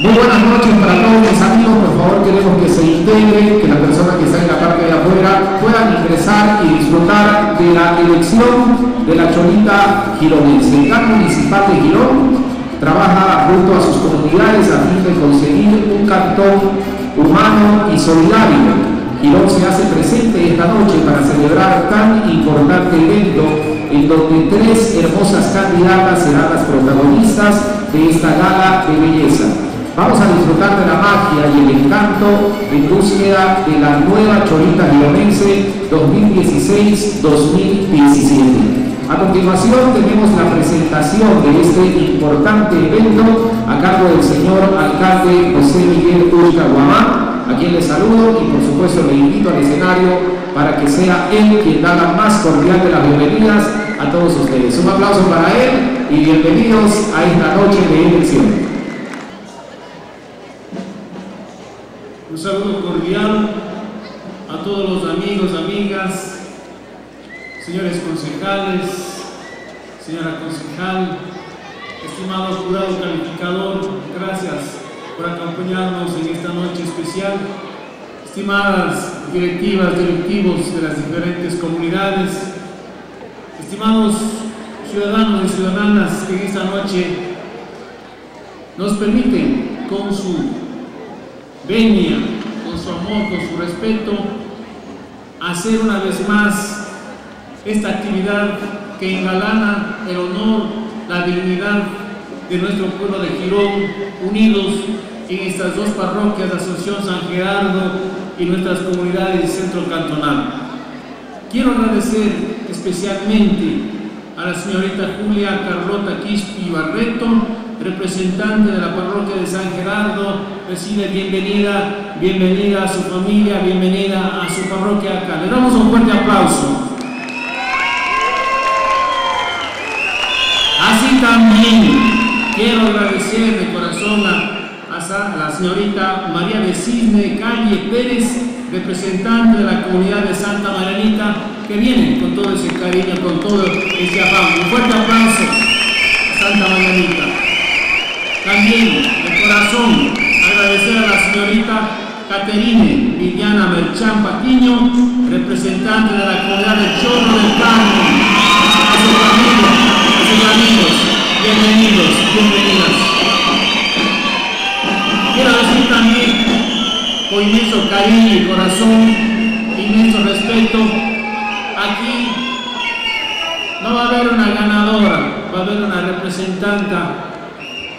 Muy buenas noches para todos mis amigos, por favor queremos que se integre, que la persona que está en la parte de afuera puedan ingresar y disfrutar de la elección de la Cholita gironense. El CAN municipal de Girón trabaja junto a sus comunidades a fin de conseguir un cantón humano y solidario. Girón se hace presente esta noche para celebrar tan importante evento en donde tres hermosas candidatas serán las protagonistas de esta gala de belleza. Vamos a disfrutar de la magia y el encanto en búsqueda de la nueva Chorita Gironense 2016-2017. A continuación tenemos la presentación de este importante evento a cargo del señor alcalde José Miguel Urca Guamá, a quien le saludo y por supuesto le invito al escenario para que sea él quien da la más cordial de las bienvenidas a todos ustedes. Un aplauso para él y bienvenidos a esta noche de elección. Un saludo cordial a todos los amigos, amigas, señores concejales, señora concejal, estimado jurado calificador, gracias por acompañarnos en esta noche especial. Estimadas directivas, directivos de las diferentes comunidades, estimados ciudadanos y ciudadanas que en esta noche nos permiten con su venia, con su amor, con su respeto, hacer una vez más esta actividad que engalana el honor, la dignidad de nuestro pueblo de Girón, unidos en estas dos parroquias de Asunción San Gerardo y nuestras comunidades del centro cantonal. Quiero agradecer especialmente a la señorita Julia Carlota Quispi Barreto, representante de la parroquia de San Gerardo, recibe bienvenida, bienvenida a su familia, bienvenida a su parroquia acá. Le damos un fuerte aplauso. Así también quiero agradecer de corazón a, la señorita María de Cisne Calle Pérez, representante de la comunidad de Santa Marianita, que viene con todo ese cariño, con todo ese afán. Un fuerte aplauso a Santa Marianita. También, de corazón, agradecer a la señorita Caterine Viviana Merchán Patiño, representante de la comunidad de Chorro del Carmen, a sus familia, a sus amigos, bienvenidos, bienvenidas. Quiero decir también, con inmenso cariño y corazón, inmenso respeto, aquí no va a haber una ganadora, va a haber una representante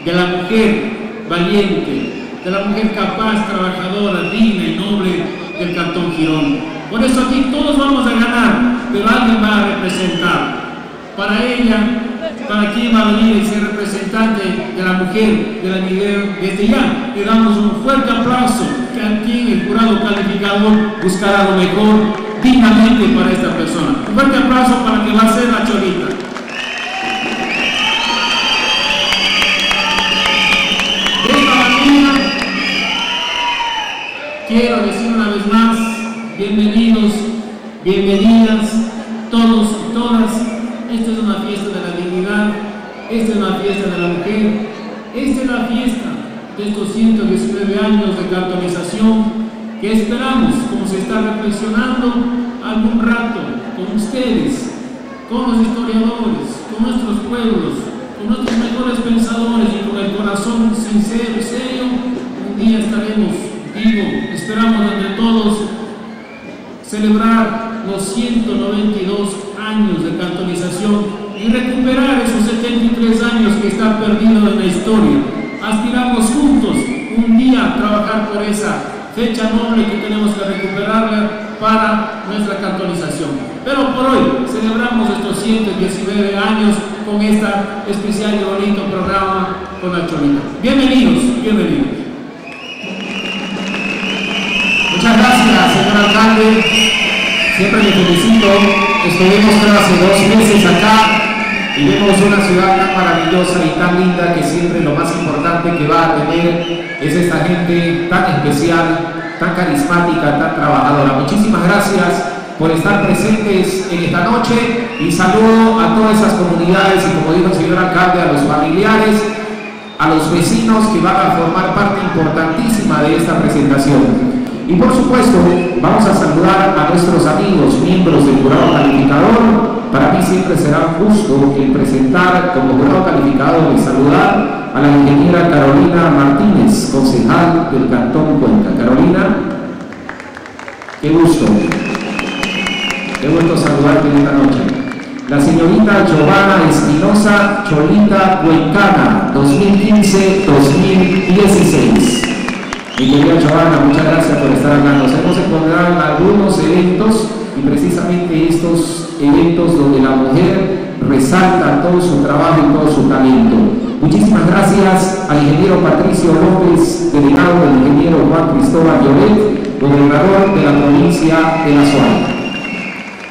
de la mujer valiente, de la mujer capaz, trabajadora, digna y noble del Cantón Girón. Por eso aquí todos vamos a ganar, pero alguien va a representar. Para ella, para quien va a venir y ser representante de la mujer de la mujer desde ya, le damos un fuerte aplauso que aquí el jurado calificador buscará lo mejor dignamente para esta persona. Un fuerte aplauso para que va a ser la Cholita. Quiero decir una vez más, bienvenidos, bienvenidas, todos y todas. Esta es una fiesta de la dignidad, esta es una fiesta de la mujer, esta es la fiesta de estos 119 años de cantonización que esperamos, como se está reflexionando, algún rato con ustedes, con los historiadores, con nuestros pueblos, con nuestros mejores pensadores y con el corazón sincero y serio, un día estaremos esperamos entre todos celebrar los 192 años de cantonización y recuperar esos 73 años que están perdidos en la historia. Aspiramos juntos un día a trabajar por esa fecha noble que tenemos que recuperarla para nuestra cantonización. Pero por hoy celebramos estos 119 años con esta especial y bonito programa con la Cholita. Bienvenidos, bienvenidos. Muchas gracias, señor alcalde. Siempre le felicito. Estuvimos hace dos meses acá y vemos una ciudad tan maravillosa y tan linda que siempre lo más importante que va a tener es esta gente tan especial, tan carismática, tan trabajadora. Muchísimas gracias por estar presentes en esta noche y saludo a todas esas comunidades y como dijo el señor alcalde, a los familiares, a los vecinos que van a formar parte importantísima de esta presentación. Y por supuesto, vamos a saludar a nuestros amigos, miembros del jurado calificador. Para mí siempre será un gusto el presentar como jurado calificador y saludar a la ingeniera Carolina Martínez, concejal del Cantón Cuenca. Carolina, qué gusto. Qué gusto saludarte esta noche. La señorita Giovanna Espinosa Cholita Cuencana, 2015-2016. Mi querida muchas gracias por estar acá. Nos hemos encontrado en algunos eventos y precisamente estos eventos donde la mujer resalta todo su trabajo y todo su talento. Muchísimas gracias al ingeniero Patricio López, delegado del ingeniero Juan Cristóbal Lloret, gobernador de la provincia de La Suárez.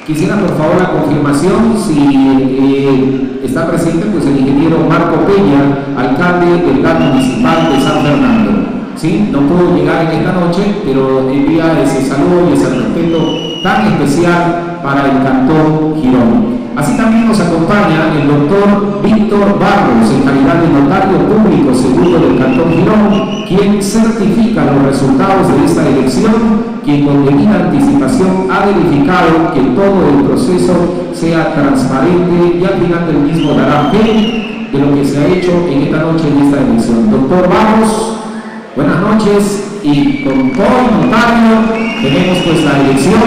Quisiera por favor la confirmación si eh, está presente pues el ingeniero Marco Peña, alcalde del plan municipal de San Fernando. ¿Sí? No pudo llegar en esta noche, pero envía ese saludo y ese respeto tan especial para el cantón Girón. Así también nos acompaña el doctor Víctor Barros, en calidad de notario público segundo del Cantón Girón, quien certifica los resultados de esta elección, quien con debida anticipación ha verificado que todo el proceso sea transparente y al final del mismo dará fe de lo que se ha hecho en esta noche en esta elección. Doctor Barros, buenas noches y con todo el notario tenemos pues la elección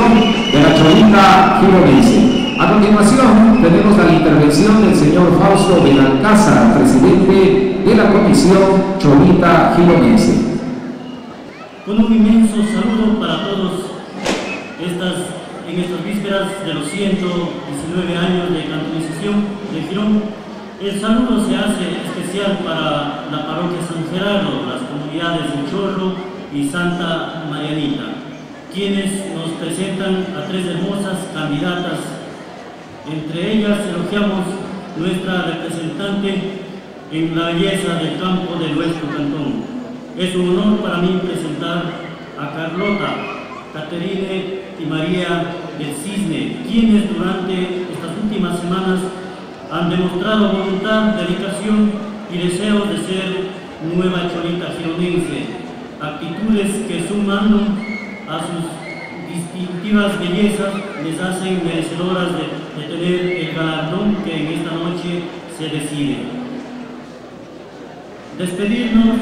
de la Cholita Gironense. A continuación, tenemos la intervención del señor Fausto Benalcázar, presidente de la Comisión Cholita Gironense. Con un inmenso saludo para todos estas, en estas vísperas de los 119 años de cantonización de Girón. El saludo se hace especial para la parroquia San Gerardo, las comunidades de Chorro y Santa Marianita, quienes nos presentan a tres hermosas candidatas entre ellas elogiamos nuestra representante en la belleza del campo de nuestro cantón. Es un honor para mí presentar a Carlota, Caterine y María del Cisne, quienes durante estas últimas semanas han demostrado voluntad, dedicación y deseo de ser nueva cholita gironense, actitudes que sumando a sus distintivas bellezas les hacen merecedoras de, tener el galardón que en esta noche se decide. Despedirnos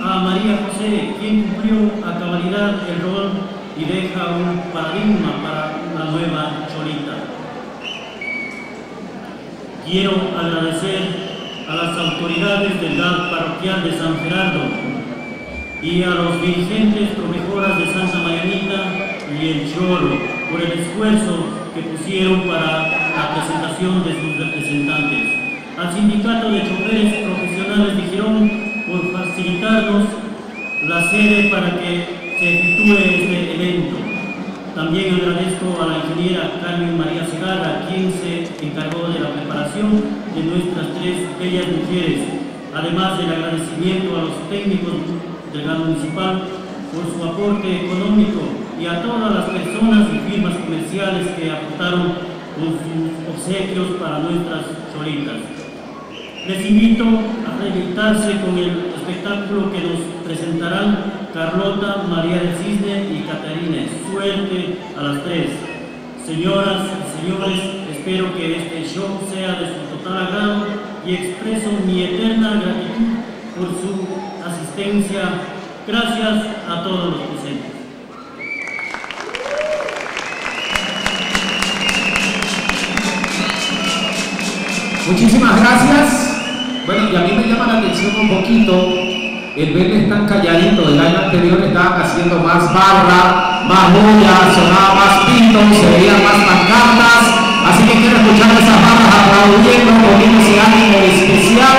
a María José, quien cumplió a cabalidad el rol y deja un paradigma para la nueva Cholita. Quiero agradecer a las autoridades del GAP parroquial de San Gerardo y a los dirigentes promejoras de Santa Marianita y el Choro por el esfuerzo que pusieron para la presentación de sus representantes. Al Sindicato de Choferes Profesionales de Girón por facilitarnos la sede para que se efectúe este evento. También agradezco a la ingeniera Carmen María Segarra, quien se encargó de la preparación de nuestras tres bellas mujeres, además del agradecimiento a los técnicos del GAN municipal por su aporte económico y a todas las personas y firmas comerciales que aportaron con sus obsequios para nuestras cholitas. Les invito a revisarse con el espectáculo que nos presentarán Carlota, María del Cisne y Catarina. Suerte a las tres. Señoras y señores, espero que este show sea de su total agrado y expreso mi eterna gratitud por su asistencia. Gracias a todos los presentes. Muchísimas gracias. Bueno, y a mí me llama la atención un poquito el verles tan calladito. El año anterior estaban haciendo más barra, más bulla, sonaba más pito, se veían más pancartas. Así que quiero escuchar esas barras aplaudiendo, poniéndose ánimo especial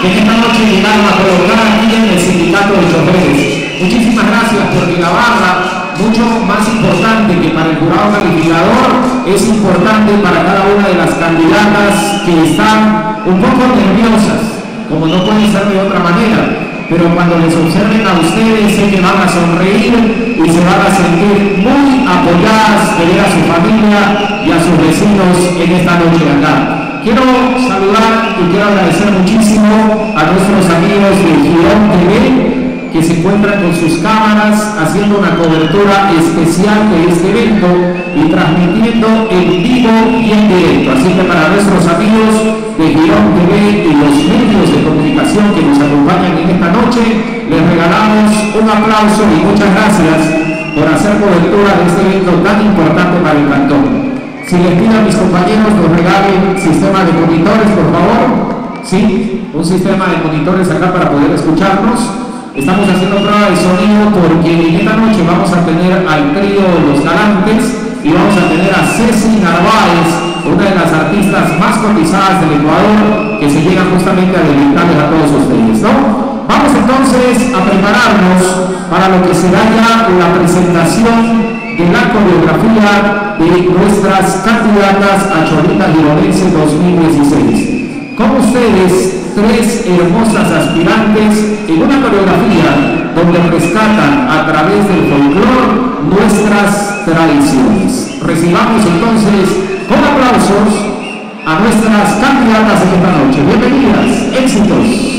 que esta noche llegaron a colocar aquí en el sindicato de choferes. Muchísimas gracias porque la barra mucho más importante que para el jurado calificador, es importante para cada una de las candidatas que están un poco nerviosas, como no puede ser de otra manera. Pero cuando les observen a ustedes, sé que van a sonreír y se van a sentir muy apoyadas de ver a su familia y a sus vecinos en esta noche acá. Quiero saludar y quiero agradecer muchísimo a nuestros amigos de Girón TV que se encuentran con sus cámaras haciendo una cobertura especial de este evento y transmitiendo en vivo y en directo. Así que para nuestros amigos de Girón TV y los medios de comunicación que nos acompañan en esta noche, les regalamos un aplauso y muchas gracias por hacer cobertura de este evento tan importante para el cantón. Si les pido a mis compañeros nos regalen sistema de monitores, por favor. Sí, un sistema de monitores acá para poder escucharnos. Estamos haciendo prueba de sonido porque en esta noche vamos a tener al trío Los Galantes y vamos a tener a Ceci Narváez, una de las artistas más cotizadas del Ecuador, que se llega justamente a deleitarles a todos ustedes, ¿no? Vamos entonces a prepararnos para lo que será ya la presentación de la coreografía de nuestras candidatas a Cholita Gironense 2016. Con ustedes, tres hermosas aspirantes en una coreografía donde rescatan a través del folclore nuestras tradiciones. Recibamos entonces con aplausos a nuestras candidatas en esta noche. Bienvenidas, éxitos.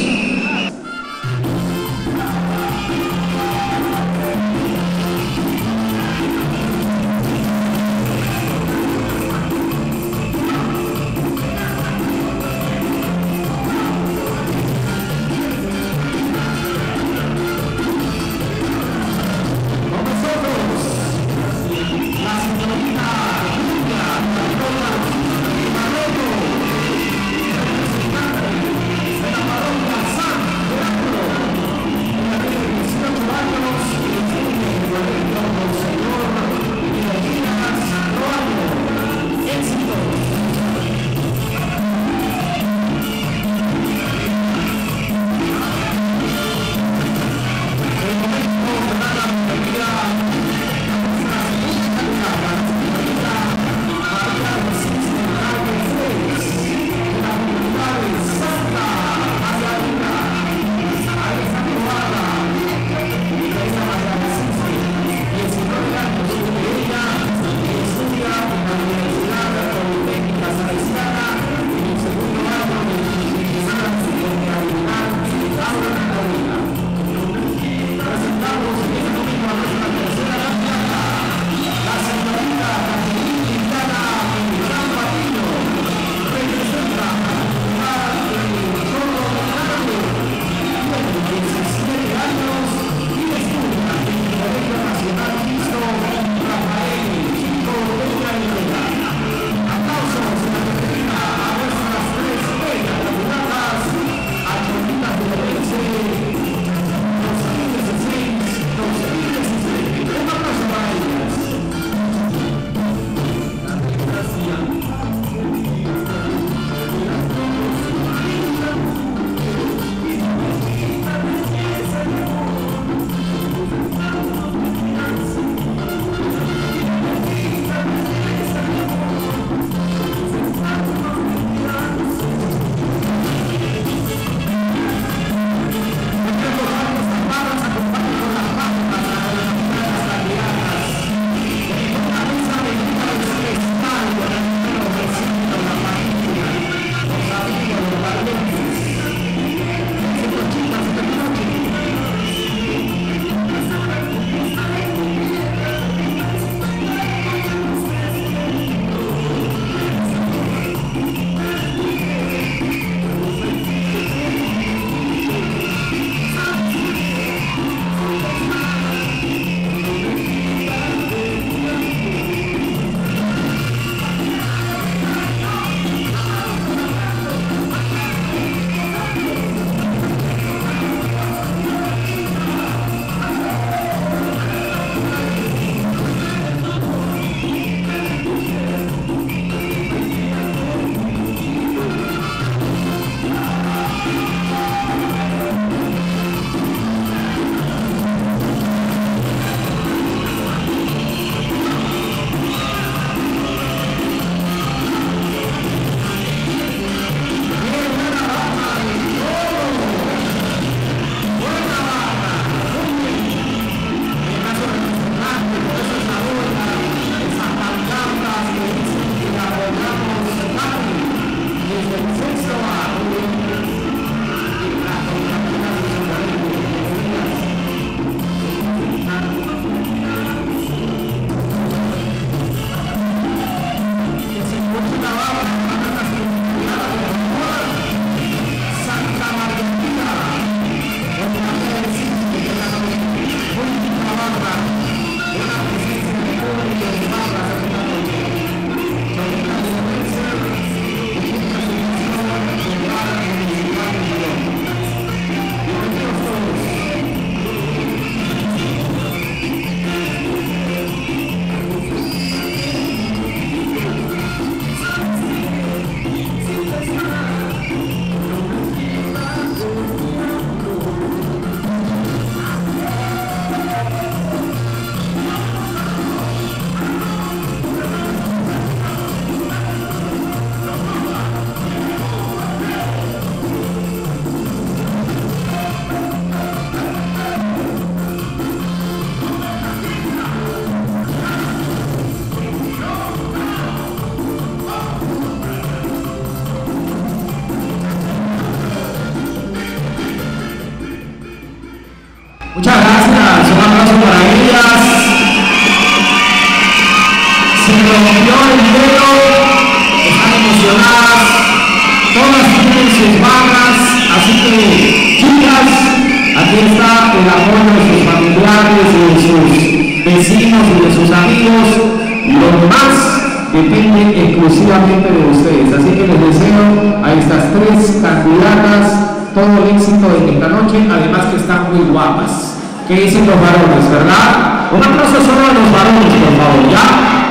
¿Qué dicen los varones, verdad? Un aplauso solo a los varones, por favor, ¿ya?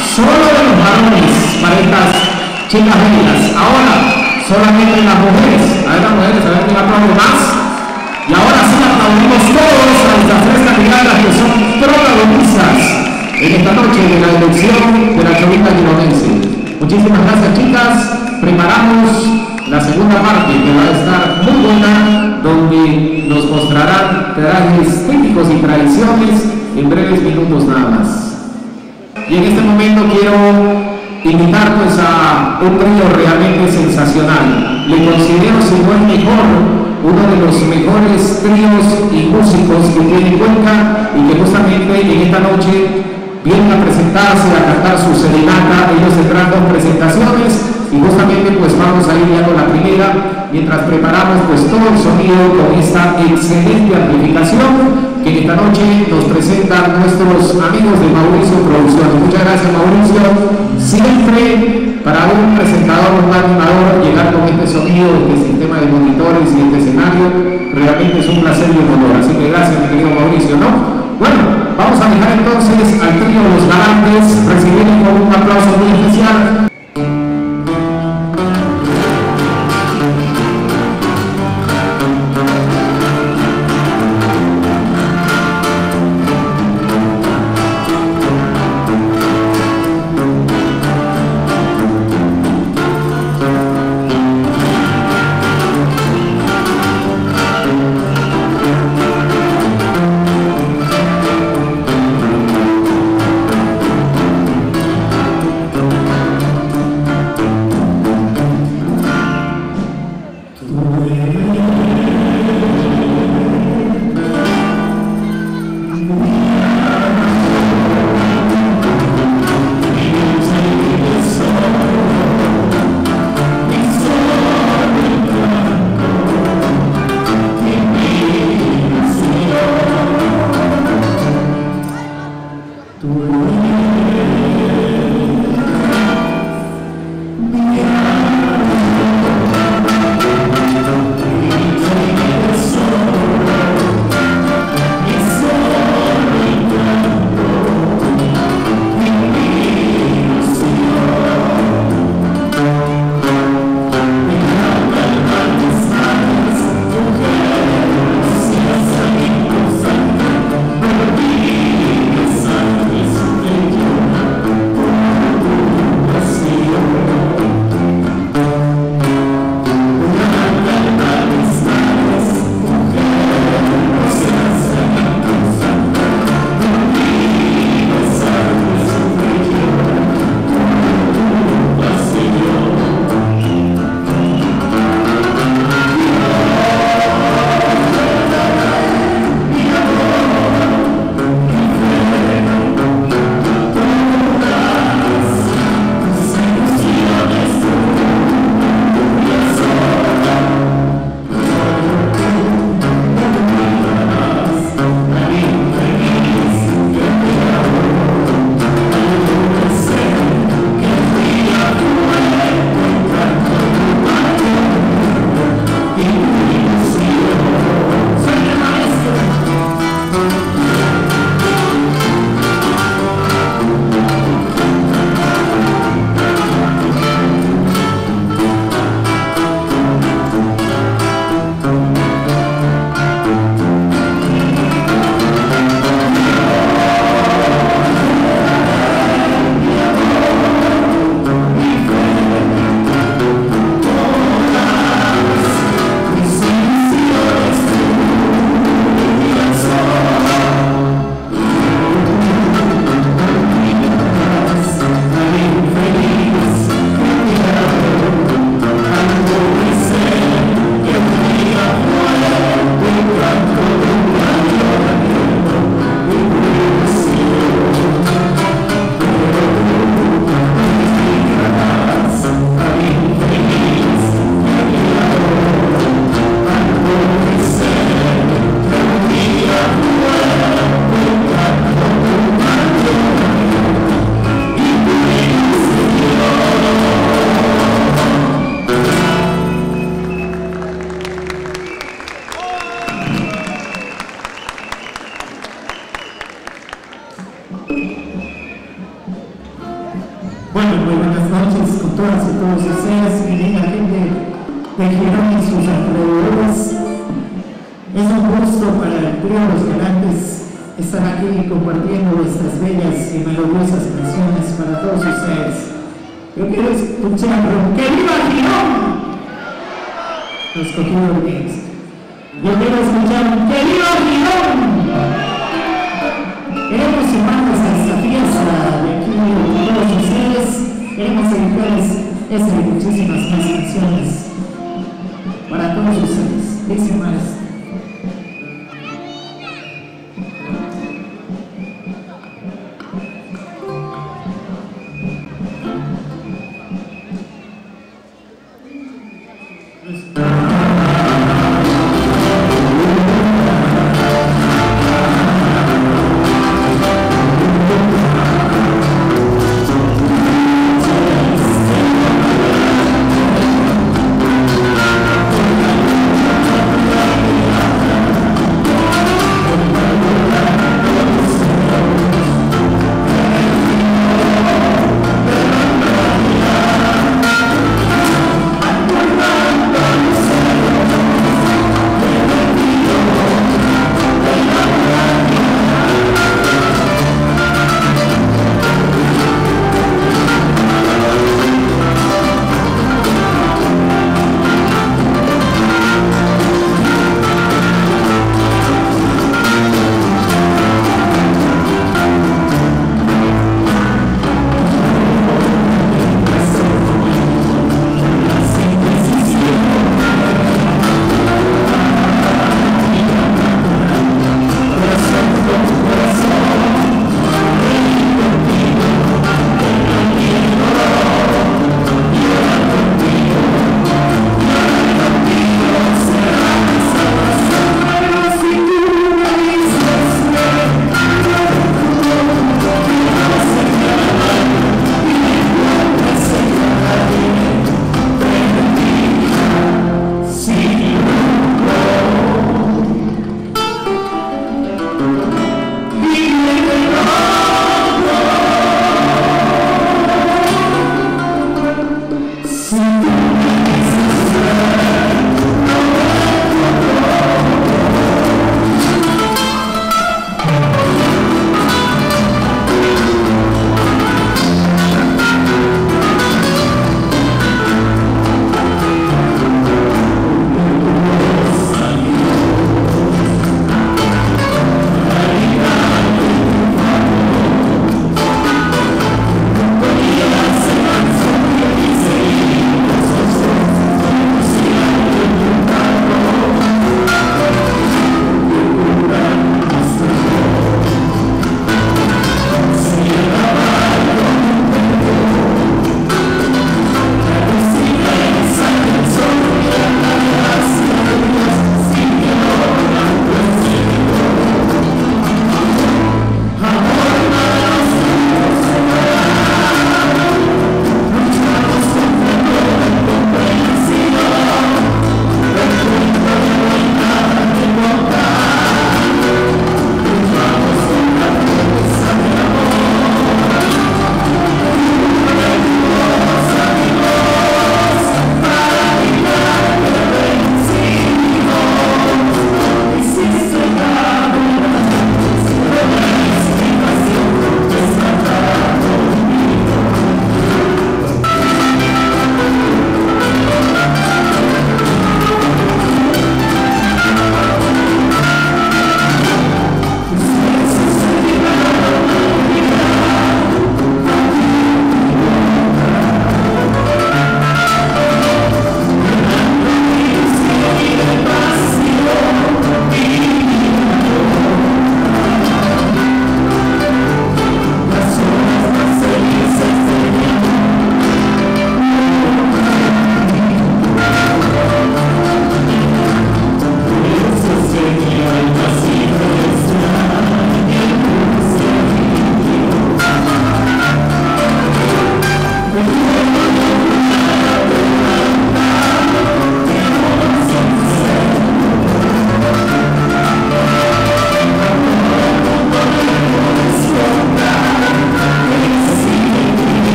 Solo de los varones para estas chicas bellas. Ahora, solamente las mujeres. A ver las mujeres, a ver quién aplaude más. Y ahora sí aplaudimos todos a estas tres candidatas que son protagonistas en esta noche de la elección de la Cholita Gironense. Muchísimas gracias, chicas. Preparamos la segunda parte que va a estar muy buena, donde nos mostrarán trajes típicos y tradiciones en breves minutos nada más. Y en este momento quiero invitar pues a un trío realmente sensacional. Le considero si no el mejor, uno de los mejores tríos y músicos que tiene Cuenca y que justamente en esta noche vienen a presentarse, a cantar su serenata. Ellos tendrán dos presentaciones y justamente pues vamos a ir viendo la primera mientras preparamos pues todo el sonido con esta excelente amplificación que esta noche nos presentan nuestros amigos de Mauricio Producciones. Muchas gracias Mauricio. Siempre para un presentador, un animador, llegar con este sonido, este sistema de monitores y este escenario, realmente es un placer y un honor. Así que gracias mi querido Mauricio, ¿no? Bueno, vamos a dejar entonces al trío Los Galantes recibir con un aplauso muy especial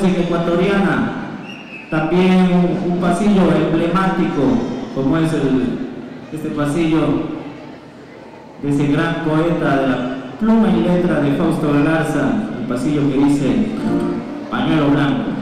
música ecuatoriana, también un, pasillo emblemático como es este pasillo de ese gran poeta de la pluma y letra de Fausto Garza, el pasillo que dice pañuelo blanco.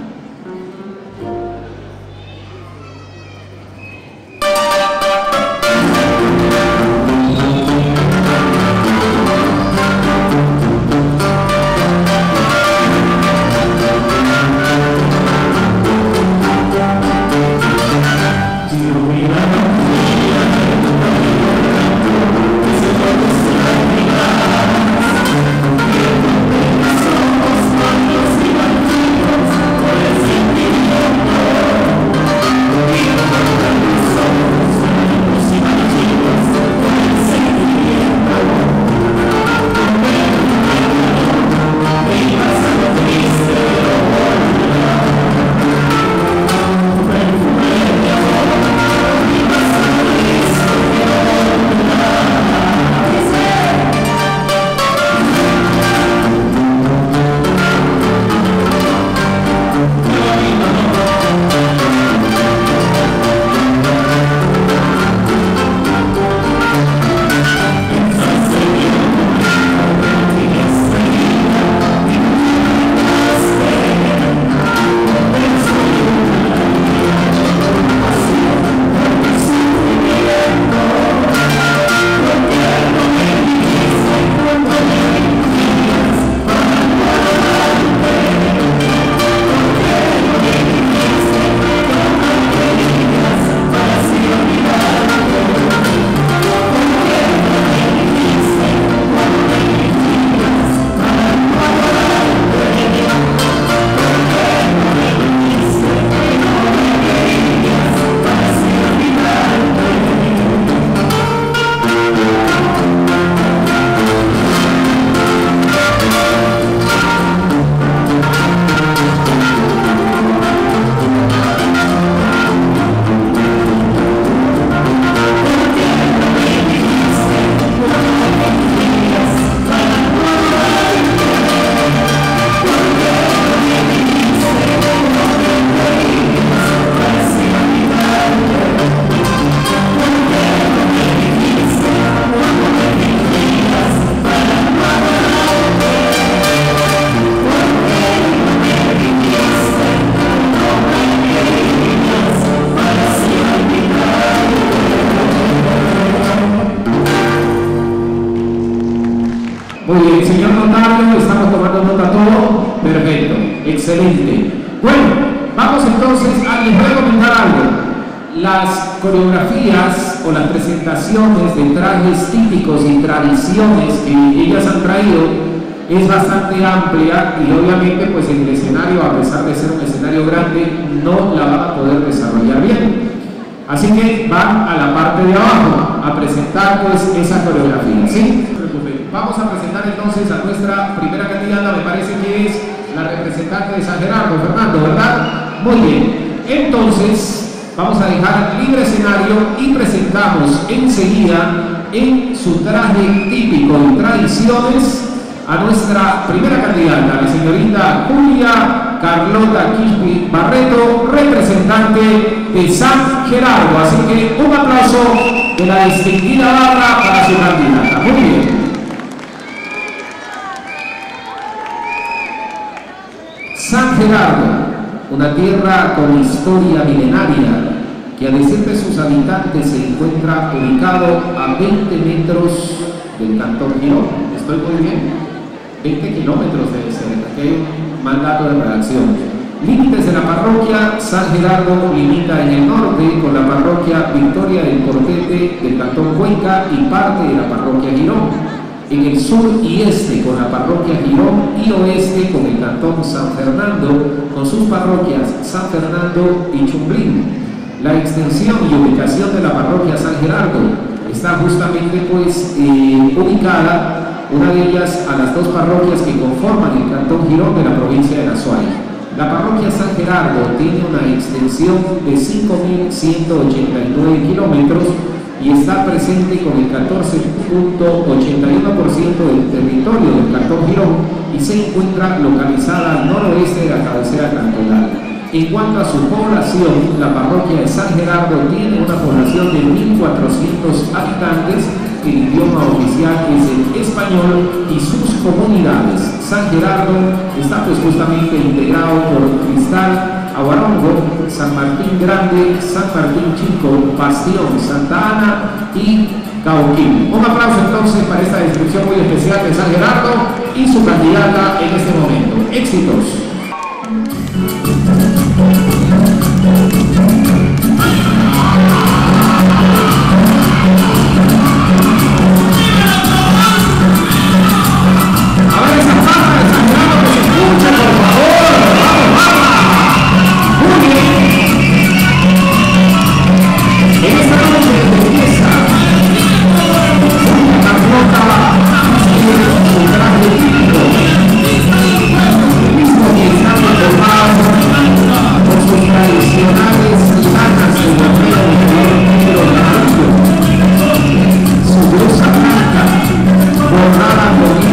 Amplia y obviamente pues el escenario, a pesar de ser un escenario grande, no la van a poder desarrollar bien. Así que van a la parte de abajo a presentar pues esa coreografía, ¿sí? Vamos a presentar entonces a nuestra primera candidata, me parece que es la representante de San Gerardo, Fernando, ¿verdad? Muy bien. Entonces, vamos a dejar libre escenario y presentamos enseguida en su traje típico y tradiciones a nuestra primera candidata, la señorita Julia Carlota Quispi Barreto, representante de San Gerardo. Así que un aplauso de la distinguida barra para su candidata. Muy bien. San Gerardo, una tierra con historia milenaria que a decir de sus habitantes se encuentra ubicado a 20 metros del Cantón Girón. ¿Estoy muy bien? 20 kilómetros debe ser, aquí hay un mandato de redacción. Límites de la parroquia, San Gerardo limita en el norte con la parroquia Victoria del Portete del Cantón Cuenca y parte de la parroquia Girón en el sur y este con la parroquia Girón y oeste con el cantón San Fernando, con sus parroquias San Fernando y Chumblín. La extensión y ubicación de la parroquia San Gerardo está justamente pues eh, ubicada, una de ellas a las dos parroquias que conforman el Cantón Girón de la provincia de La La parroquia San Gerardo tiene una extensión de 5.189 kilómetros y está presente con el 14.81% del territorio del Cantón Girón y se encuentra localizada al noroeste de la cabecera cantonal. En cuanto a su población, la parroquia de San Gerardo tiene una población de 1.400 habitantes, el idioma oficial es el español y sus comunidades. San Gerardo está pues justamente integrado por Cristal, Aguarongo, San Martín Grande, San Martín Chico, Bastión, Santa Ana y Cauquín. Un aplauso entonces para esta descripción muy especial de San Gerardo y su candidata en este momento. Éxitos. jornada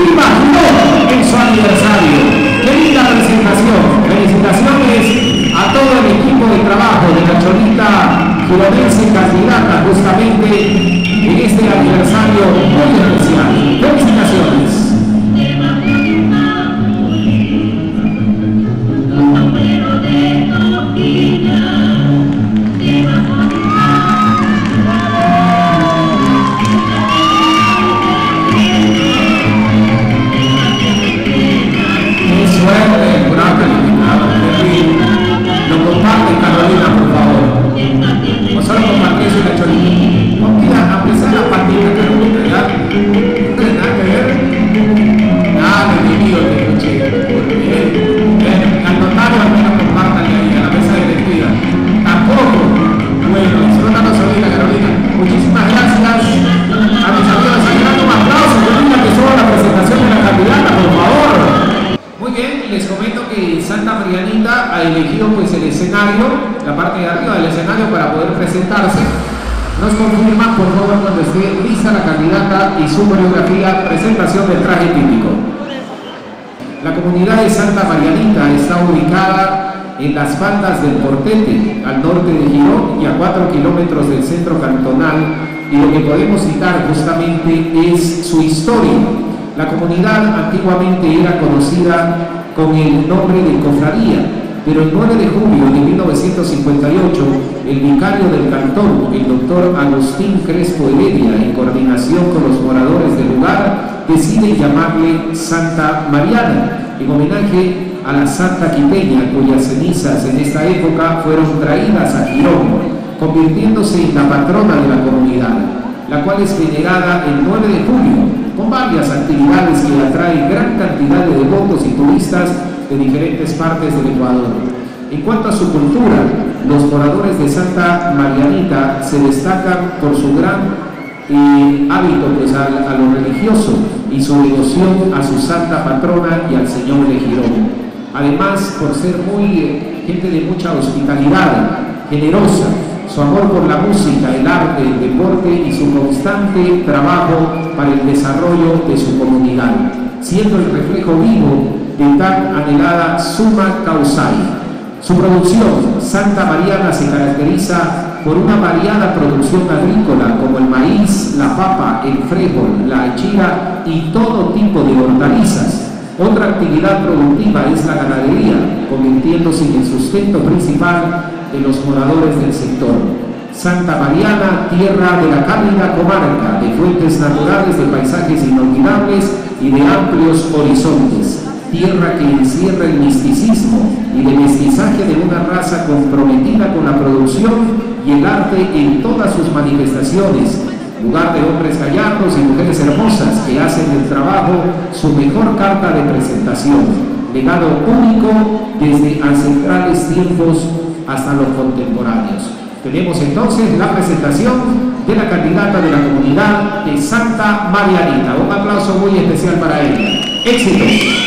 ¡Viva Girón en su aniversario! ¡Qué linda presentación! Felicitaciones a todo el equipo de trabajo de la Gironense podemos citar justamente es su historia. La comunidad antiguamente era conocida con el nombre de Cofradía, pero el 9 de julio de 1958, el vicario del cantón, el doctor Agustín Crespo Heredia, en coordinación con los moradores del lugar, decide llamarle Santa Mariana, en homenaje a la Santa Quiteña, cuyas cenizas en esta época fueron traídas a Girón, convirtiéndose en la patrona de la comunidad, la cual es venerada el 9 de julio con varias actividades que atraen gran cantidad de devotos y turistas de diferentes partes del Ecuador. En cuanto a su cultura, los moradores de Santa Marianita se destacan por su gran eh, hábito pues, a, a, lo religioso y su devoción a su santa patrona y al Señor de Girón. Además, por ser muy eh, gente de mucha hospitalidad, generosa, su amor por la música, el arte, el deporte y su constante trabajo para el desarrollo de su comunidad, siendo el reflejo vivo de tan anhelada suma causal. Su producción, Santa Mariana, se caracteriza por una variada producción agrícola como el maíz, la papa, el frijol, la achira y todo tipo de hortalizas. Otra actividad productiva es la ganadería, convirtiéndose en el sustento principal de los moradores del sector. Santa Mariana, tierra de la cálida comarca, de fuentes naturales, de paisajes inolvidables y de amplios horizontes. Tierra que encierra el misticismo y el mestizaje de una raza comprometida con la producción y el arte en todas sus manifestaciones. Lugar de hombres gallardos y mujeres hermosas que hacen del trabajo su mejor carta de presentación. Legado único desde ancestrales tiempos hasta los contemporáneos. Tenemos entonces la presentación de la candidata de la comunidad de Santa Marianita. Un aplauso muy especial para ella. Éxitos.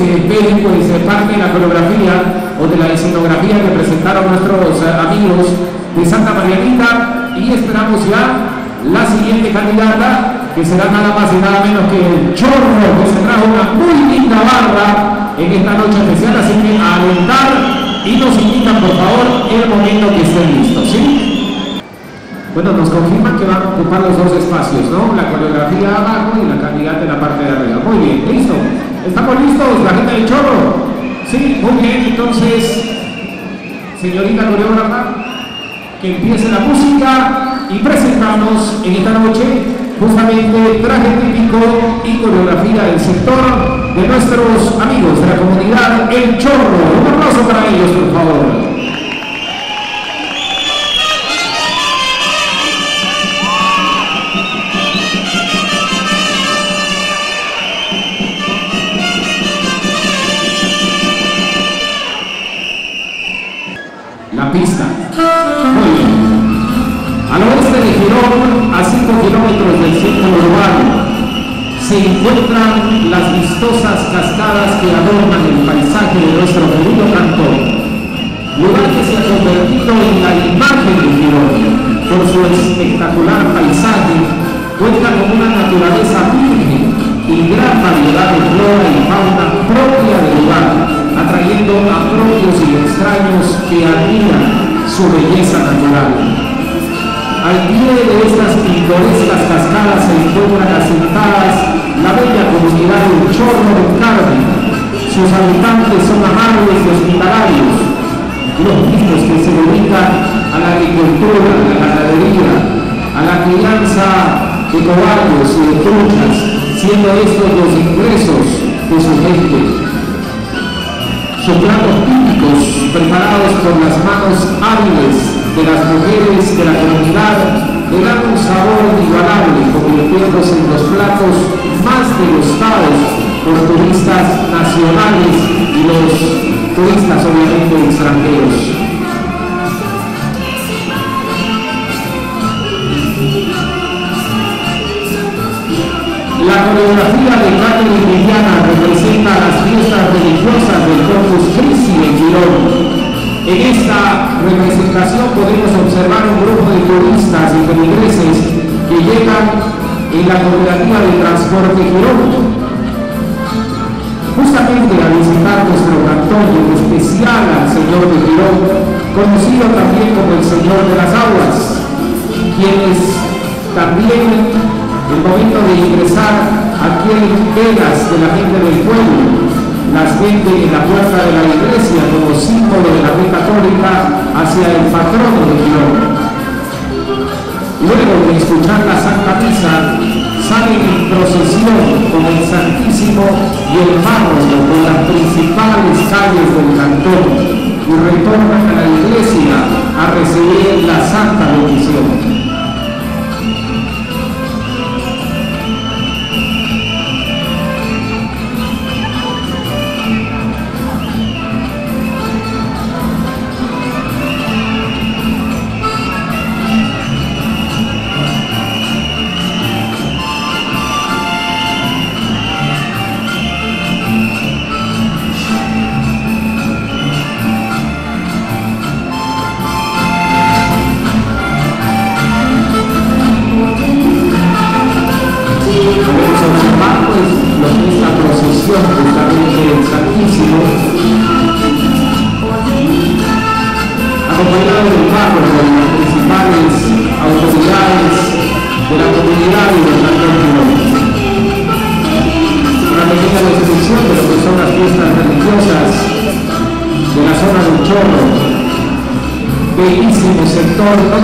Se despegue pues, se parte de la coreografía o de la escenografía que presentaron nuestros eh, amigos de Santa Marianita y esperamos ya la siguiente candidata que será nada más y nada menos que el Chorro que se trajo una muy linda barra en esta noche especial así que alentar y nos invitan por favor el momento que estén listos ¿sí? Bueno nos confirman que van a ocupar los dos espacios ¿no? la coreografía abajo y la candidata en la parte de arriba muy bien, listo ¿estamos listos? la gente del Chorro Sí, muy bien, entonces, señorita coreógrafa, que empiece la música y presentamos en esta noche justamente traje típico y coreografía del sector de nuestros amigos de la comunidad El Chorro. Un aplauso para ellos, por favor. Cascadas que adornan el paisaje de nuestro querido cantón. Lugar que se ha convertido en la imagen de Girón por su espectacular paisaje, cuenta con una naturaleza virgen y gran variedad de flora y fauna propia del lugar atrayendo a propios y extraños que admiran su belleza natural. Al pie de estas pintorescas cascadas se encuentran asentadas la bella comunidad del Chorro de Carmen. Sus habitantes son amables y hospitalarios, los mismos que se dedican a la agricultura, a la ganadería, a la crianza de cobardes y de truchas, siendo estos los ingresos de su gente son platos típicos preparados por las manos hábiles de las mujeres de la comunidad le dan un sabor inigualable convirtiéndose en los platos más degustados por turistas nacionales y los turistas obviamente extranjeros. La coreografía de Catherine Viviana representa las fiestas religiosas del Corpus Christi en Girón. En esta representación podemos observar un grupo de turistas y feligreses que llegan en la cooperativa de transporte Girón. Justamente a visitar nuestro cantón, en especial al Señor de Girón, conocido también como el Señor de las Aguas, quienes también el momento de ingresar adquieren velas de la gente del pueblo, las venden en la puerta de la iglesia como símbolo de la fe católica hacia el patrono de Girón. Luego de escuchar la Santa Misa, salen en procesión con el Santísimo y el Mármol por las principales calles del cantón y retornan a la iglesia a recibir la Santa Bendición. Lord.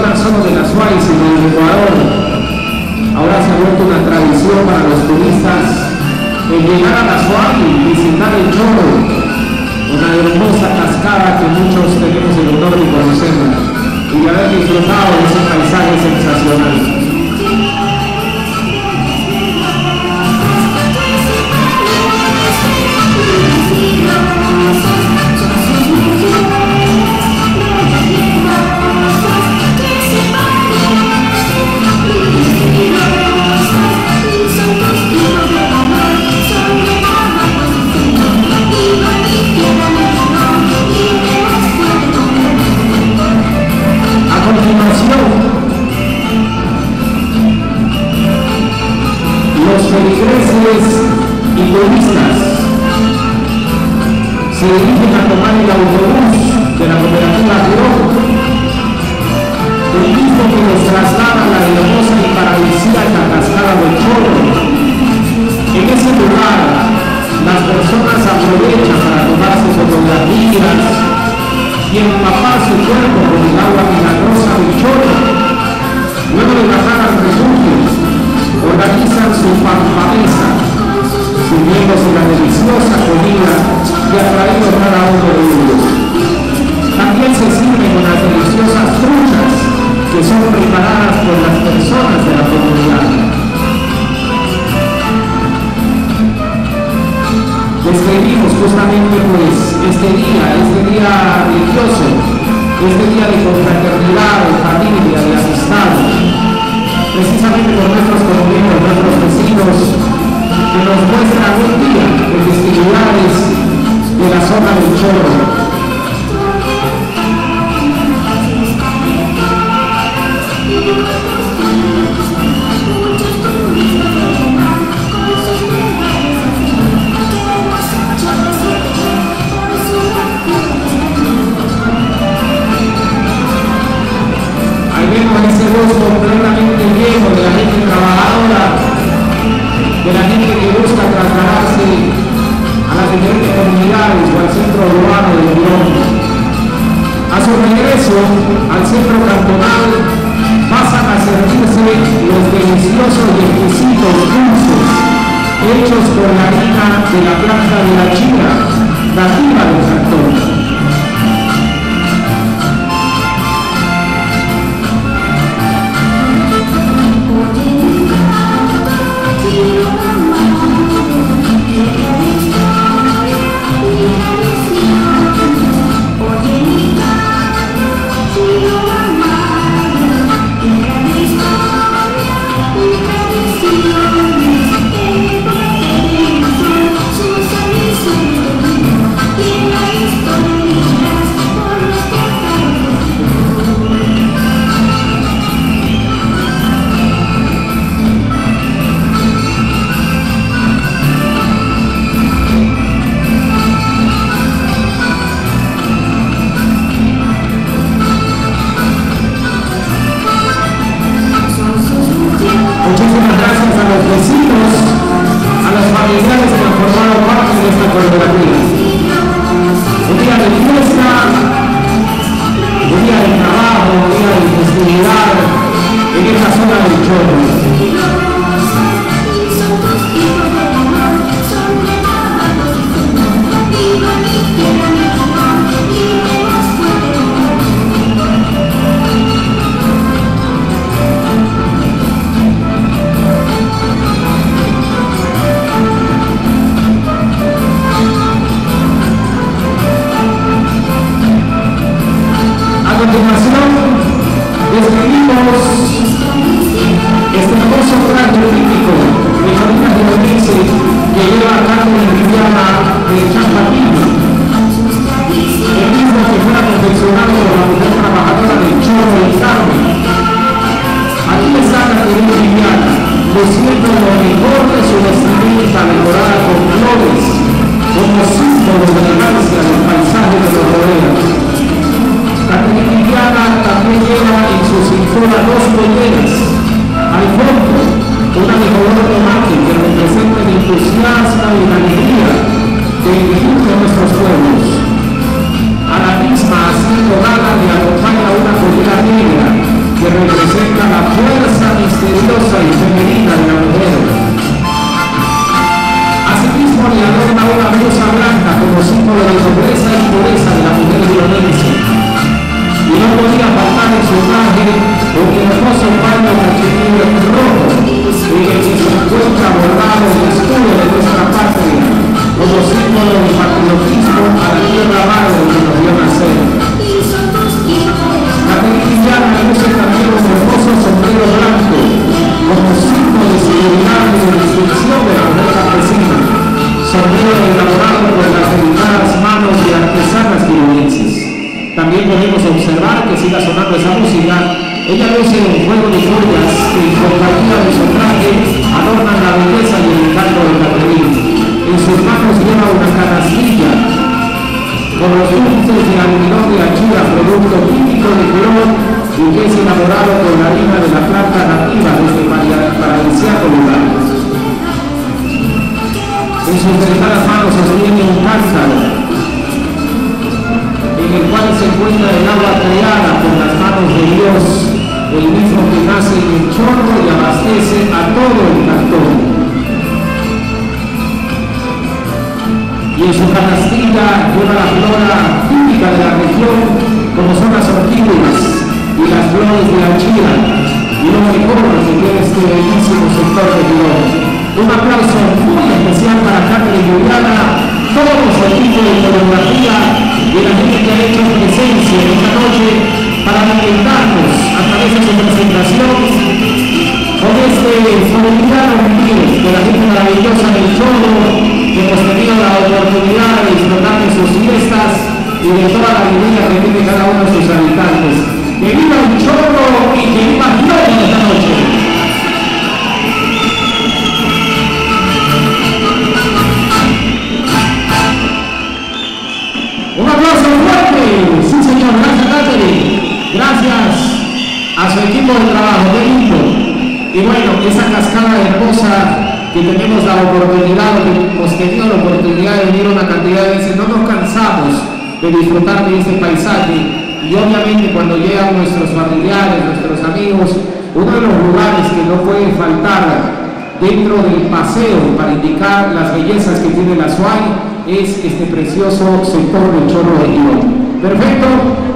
sector del Chorro de León. Perfecto,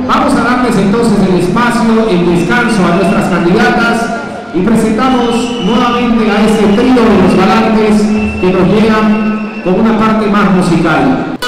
vamos a darles entonces el espacio, el descanso a nuestras candidatas y presentamos nuevamente a ese trío de los galantes que nos llegan con una parte más musical.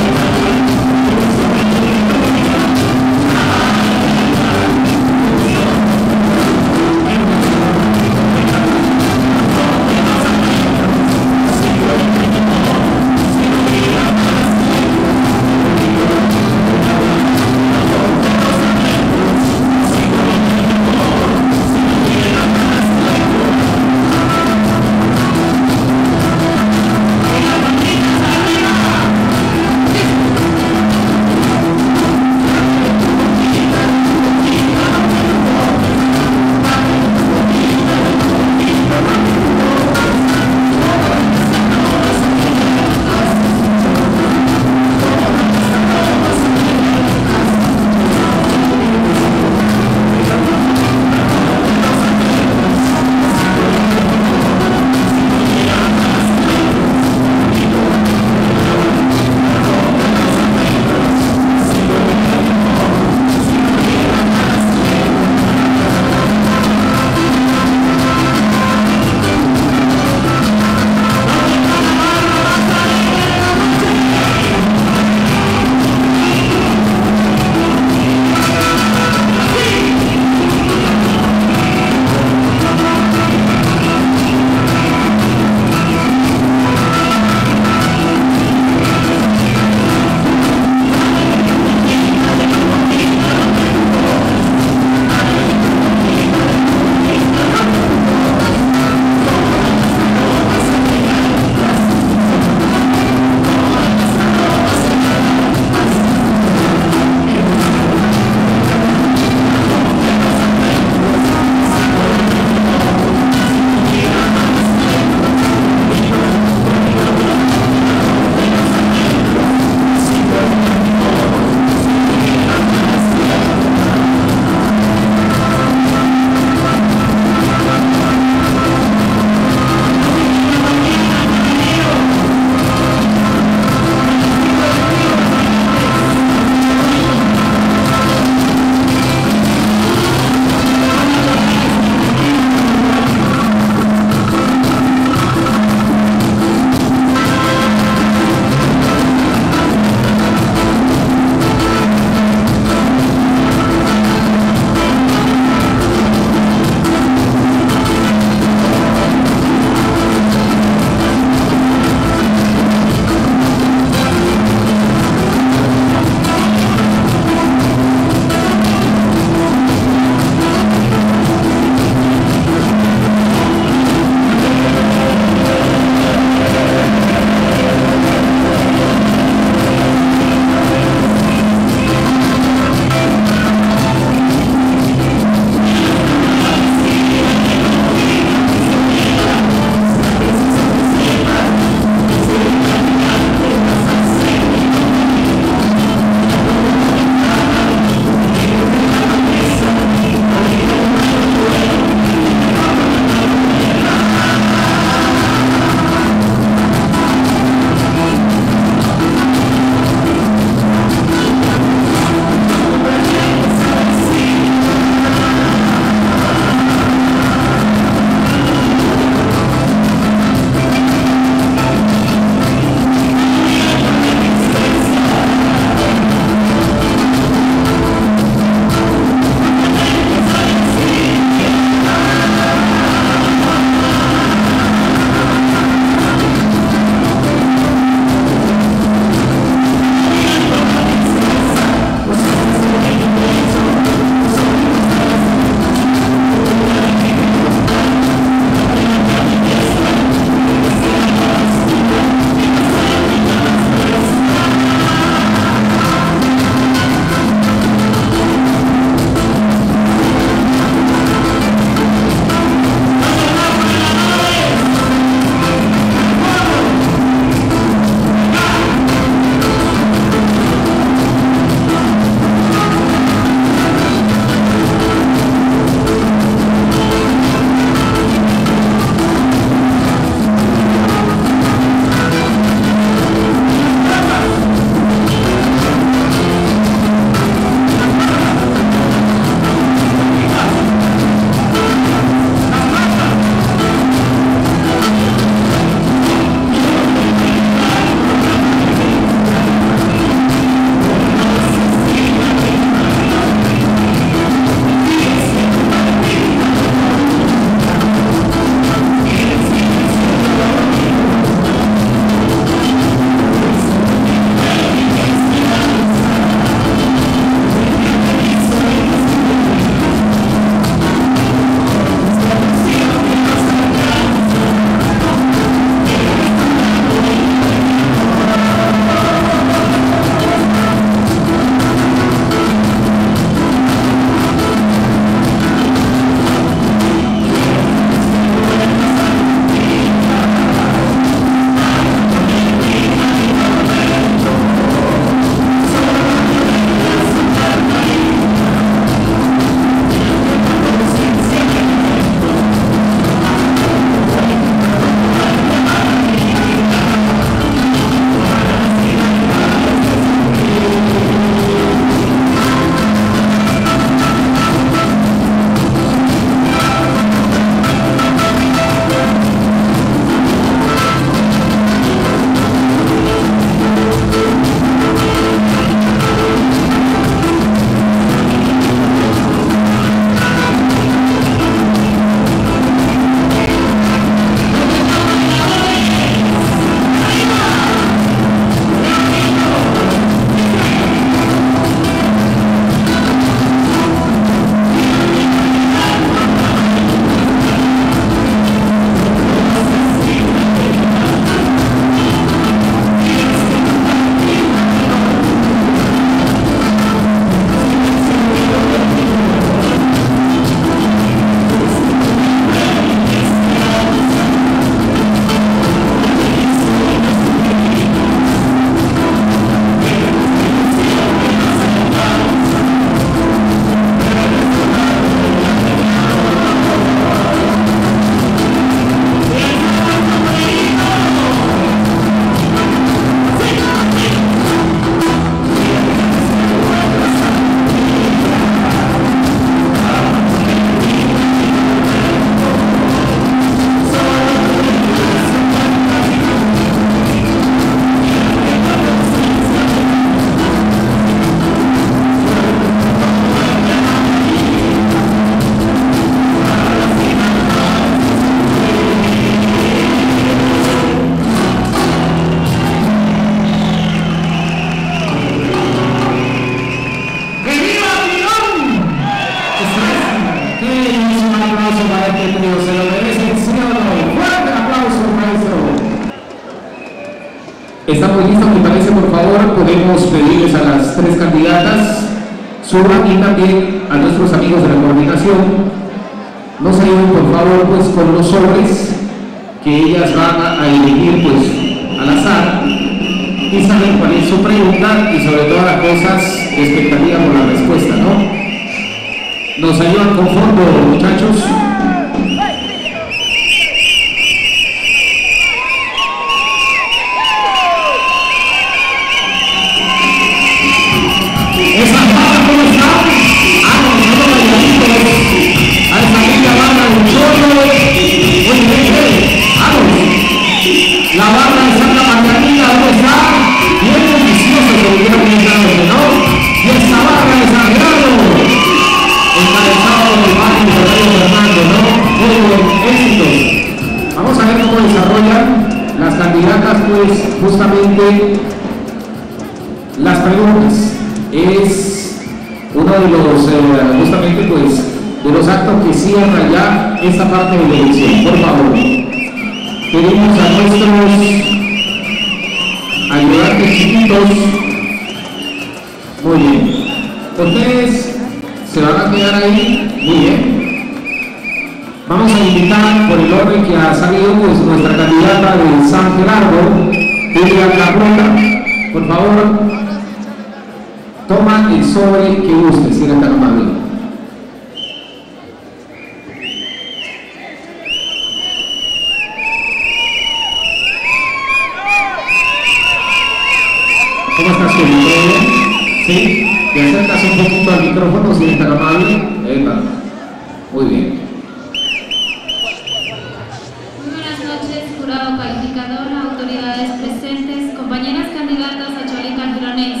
Autoridades presentes, compañeras candidatas a Cholita Gironés.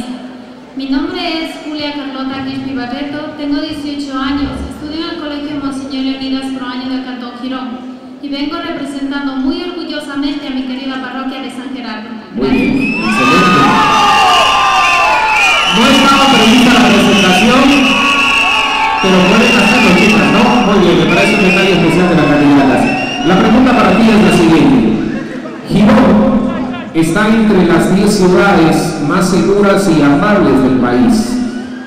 Mi nombre es Julia Carlota Quispi Barreto, tengo 18 años, estudio en el Colegio Monseñor Leonidas Proaño del Cantón Girón y vengo representando muy orgullosamente a mi querida parroquia de San Gerardo. Muy bien, excelente. No estaba prevista la presentación, pero pueden hacerlo, chicas, ¿no? Muy bien, me parece un detalle especial de la candidata. La pregunta para ti es la siguiente. Girón está entre las 10 ciudades más seguras y amables del país.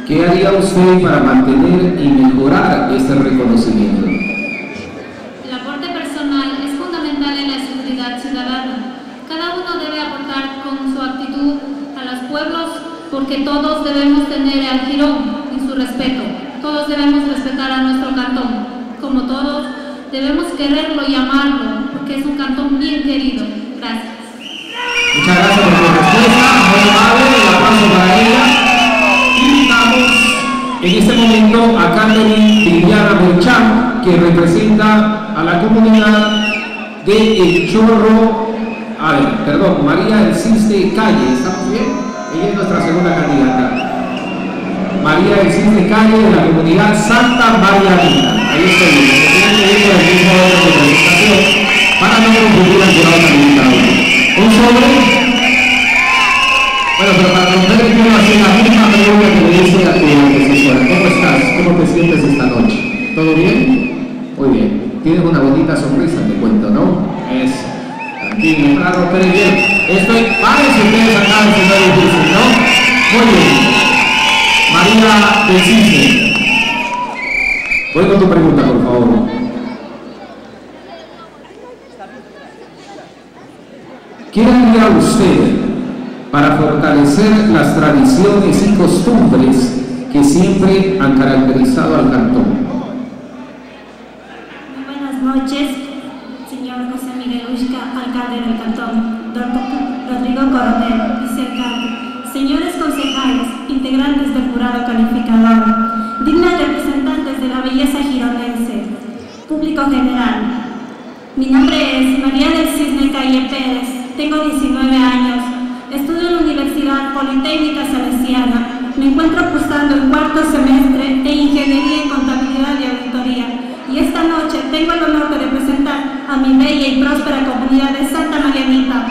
¿Qué haría usted para mantener y mejorar este reconocimiento? El aporte personal es fundamental en la seguridad ciudadana. Cada uno debe aportar con su actitud a los pueblos porque todos debemos tener al Girón en su respeto. Todos debemos respetar a nuestro cantón. Como todos, debemos quererlo y amarlo momento a Catherine Belchán, que representa a la comunidad de El Chorro, a ver, perdón, María del Cisne Calle, ¿estamos bien? Ella es nuestra segunda candidata. María del Cisne Calle de la comunidad Santa María. Ahí con el mismo de presentación para no confundir al jurado. Un sobre. ¿Cómo estás? ¿Cómo te sientes esta noche? ¿Todo bien? Muy bien. Tienes una bonita sonrisa, te cuento, ¿no? Es tranquilo, para romper el bien. Estoy, párense ustedes acá, es muy difícil, ¿no? Muy bien. María del Cisne. Voy con tu pregunta, por favor. ¿Qué haría usted las tradiciones y costumbres que siempre han caracterizado al cantón? Muy buenas noches, señor José Miguel Ushka, alcalde del cantón, don Rodrigo Coronel, vicealcalde, señores concejales, integrantes del jurado calificador, dignas representantes de la belleza gironense, público general. Mi nombre es María del Cisne Calle Pérez, tengo 19 años, estudio en la Universidad Politécnica Salesiana, me encuentro cursando el cuarto semestre de Ingeniería en Contabilidad y Auditoría y esta noche tengo el honor de representar a mi bella y próspera comunidad de Santa Marianita.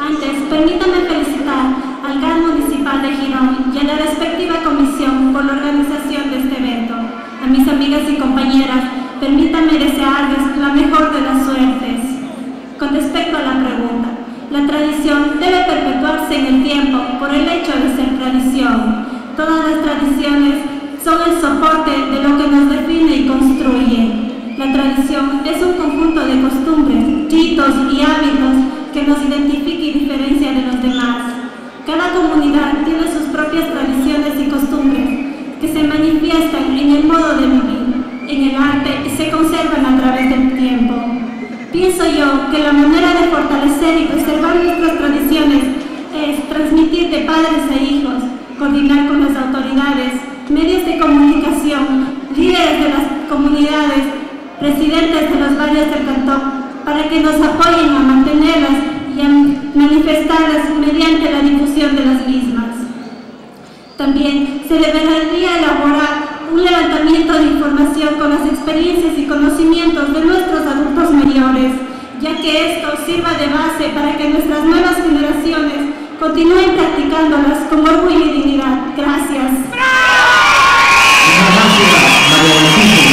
Antes, permítame felicitar Municipal de Girón y a la respectiva comisión por la organización de este evento. A mis amigas y compañeras, permítanme desearles la mejor de las suertes. Con respecto a la pregunta, la tradición debe perpetuarse en el tiempo por el hecho de ser tradición. Todas las tradiciones son el soporte de lo que nos define y construye. La tradición es un conjunto de costumbres, ritos y hábitos que nos identifica y diferencia de los demás. Cada comunidad tiene sus propias tradiciones y costumbres que se manifiestan en el modo de vivir, en el arte y se conservan a través del tiempo. Pienso yo que la manera de fortalecer y preservar nuestras tradiciones es transmitir de padres a hijos, coordinar con las autoridades, medios de comunicación, líderes de las comunidades, presidentes de los barrios del cantón, para que nos apoyen a mantenerlas y a manifestarlas mediante la difusión de las mismas. También se debería elaborar un levantamiento de información con las experiencias y conocimientos de nuestros adultos mayores, ya que esto sirva de base para que nuestras nuevas generaciones continúen practicándolas con orgullo y dignidad. Gracias. Muchas gracias, María Leticia.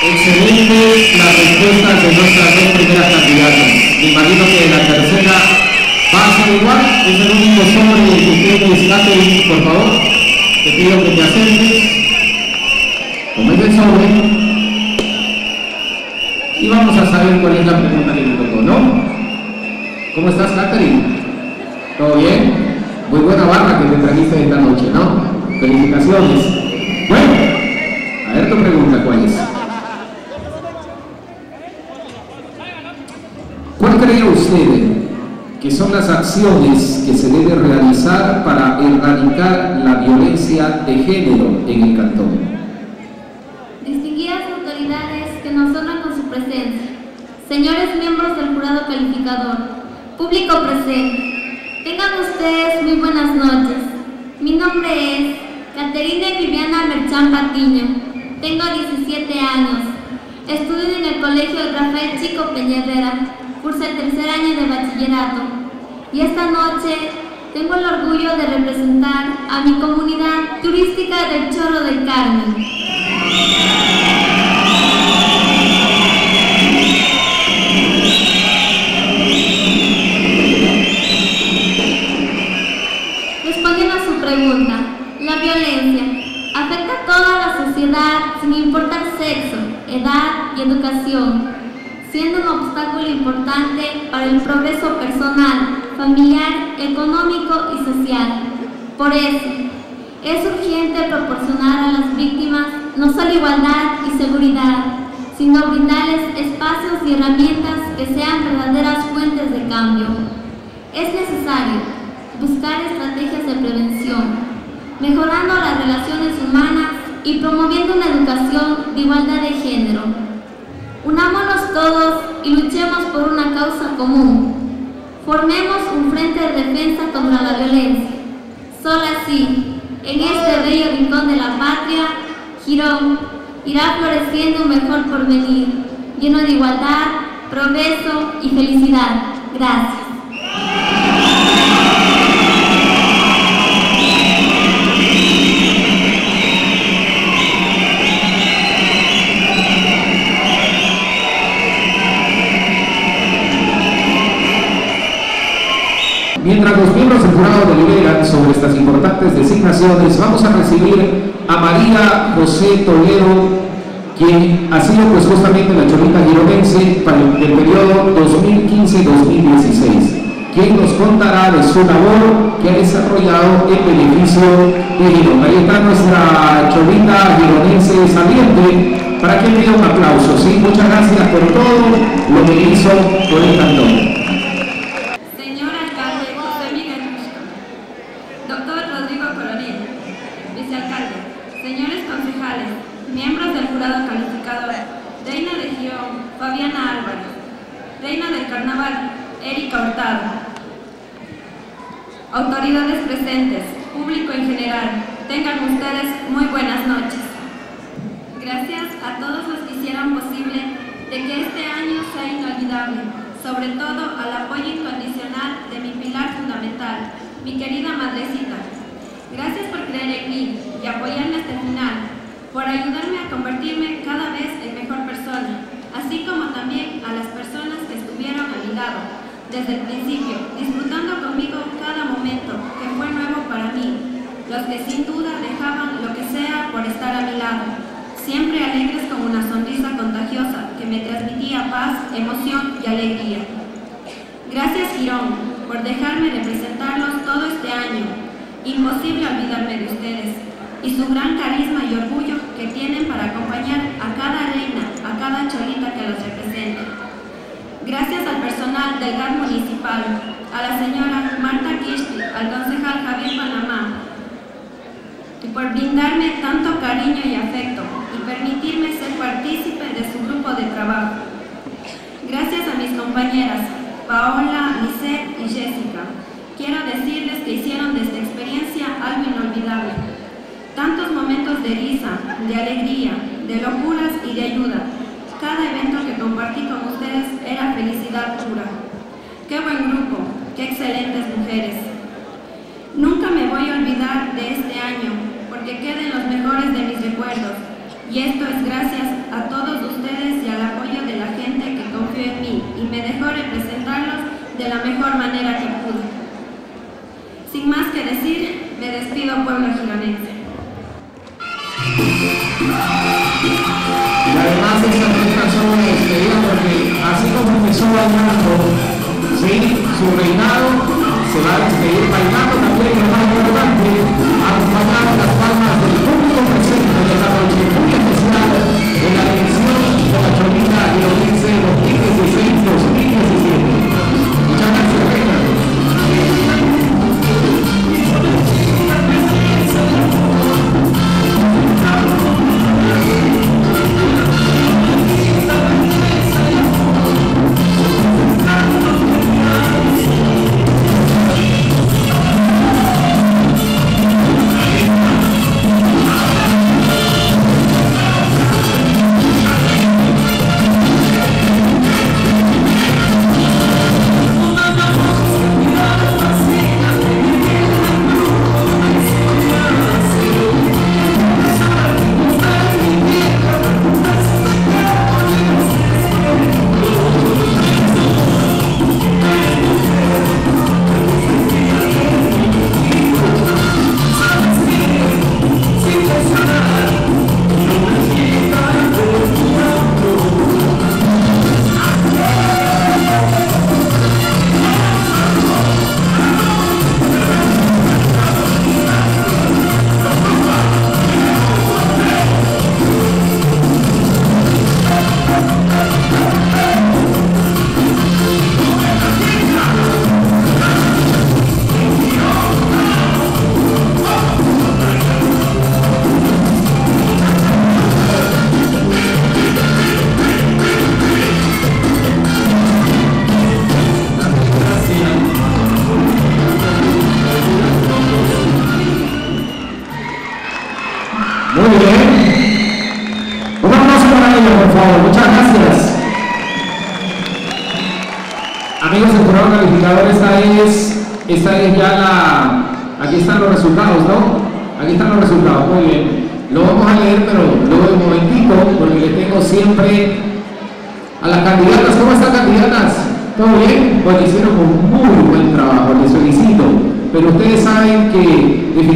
Excelente las respuestas de nuestras dos primeras candidatas. Imagino que la tercera igual. Es el único sobre que tienes, Catherine, por favor. Te pido que te acerques. Tomete el sobre. Y vamos a saber cuál es la pregunta que me tocó, ¿no? ¿Cómo estás, Catherine? ¿Todo bien? Muy buena barra que te trajiste esta noche, ¿no? Felicitaciones. Bueno, a ver tu pregunta, ¿cuál es? ¿Cuál cree usted que son las acciones que se debe realizar para erradicar la violencia de género en el cantón? Distinguidas autoridades que nos honran con su presencia, señores miembros del jurado calificador, público presente, tengan ustedes muy buenas noches. Mi nombre es Caterina Viviana Merchán Patiño, tengo 17 años, estudio en el Colegio Rafael Chico Peñerera, curso el tercer año de bachillerato y esta noche tengo el orgullo de representar a mi comunidad turística del Chorro del Carmen. Respondiendo a su pregunta, la violencia afecta a toda la sociedad sin importar sexo, edad y educación, siendo un obstáculo importante para el progreso personal, familiar, económico y social. Por eso, es urgente proporcionar a las víctimas no solo igualdad y seguridad, sino brindarles espacios y herramientas que sean verdaderas fuentes de cambio. Es necesario buscar estrategias de prevención, mejorando las relaciones humanas y promoviendo una educación de igualdad de género. Unámonos todos y luchemos por una causa común. Formemos un frente de defensa contra la violencia. Solo así, en este bello rincón de la patria, Girón irá floreciendo un mejor porvenir, lleno de igualdad, progreso y felicidad. Gracias. Mientras los miembros del jurado deliberan sobre estas importantes designaciones, vamos a recibir a María José Toledo, quien ha sido pues justamente la cholita gironense para el, periodo 2015-2016, quien nos contará de su labor que ha desarrollado en beneficio de Girón. Ahí está nuestra cholita gironense saliente, para que pida un aplauso. ¿sí? Muchas gracias por todo lo que hizo por el cantón. Señor alcalde José Miguel Muxco, doctor Rodrigo Coronel, vicealcalde, señores concejales, miembros del jurado calificador, reina de Girón, Fabiana Álvarez, reina del carnaval, Erika Hurtado, autoridades presentes, público en general, tengan ustedes muy buenas noches. Gracias a todos los que hicieron posible de que este año sea inolvidable, sobre todo al apoyo incondicional de mi pilar fundamental, mi querida madrecita, gracias por creer en mí y apoyarme hasta el final, por ayudarme a convertirme cada vez en mejor persona, así como también a las personas que estuvieron a mi lado desde el principio, disfrutando conmigo cada momento que fue nuevo para mí, los que sin duda dejaban lo que sea por estar a mi lado, siempre alegres con una sonrisa contagiosa que me transmitía paz, emoción y alegría. Gracias Girón por dejarme representarlos todo este año. Imposible olvidarme de ustedes y su gran carisma y orgullo que tienen para acompañar a cada reina, a cada cholita que los represente. Gracias al personal del GAR municipal, a la señora Marta Kishti, al concejal Javier Panamá, por brindarme tanto cariño y afecto y permitirme ser partícipe de su grupo de trabajo. Gracias a mis compañeras, Paola, Lisette y Jessica. Quiero decirles que hicieron de esta experiencia algo inolvidable. Tantos momentos de risa, de alegría, de locuras y de ayuda. Cada evento que compartí con ustedes era felicidad pura. Qué buen grupo, qué excelentes mujeres. Nunca me voy a olvidar de este año, porque queden los mejores de mis recuerdos. Y esto es gracias a todos ustedes y al apoyo de la gente que confió en mí y me dejó representarlos de la mejor manera que pude. Sin más que decir, me despido pueblo gironense. Y además fiesta son una despedida porque así como empezó bailando, ¿sí? su reinado se va a despedir bailando también lo más importante, acompañado las palmas del público presente de la noche muy especial en la elección de la Cholita y los 15 2016-2017.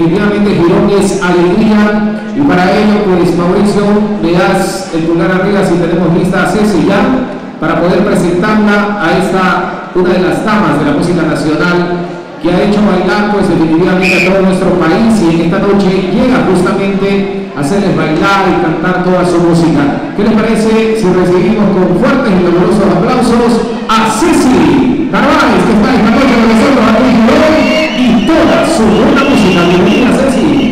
Definitivamente Girón es alegría y para ello, pues Mauricio, le das el pulgar arriba si tenemos lista a Ceci ya para poder presentarla a esta, una de las damas de la música nacional que ha hecho bailar pues definitivamente a todo nuestro país y en esta noche llega justamente a hacerles bailar y cantar toda su música. ¿Qué les parece si recibimos con fuertes y dolorosos aplausos a Ceci Narváez que está esta noche con nosotros aquí 的，是我们的不行，你们应该生气。